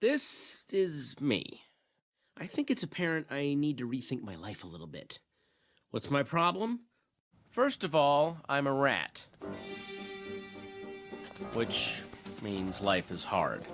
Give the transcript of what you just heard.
This is me. I think it's apparent I need to rethink my life a little bit. What's my problem? First of all, I'm a rat. Which means life is hard.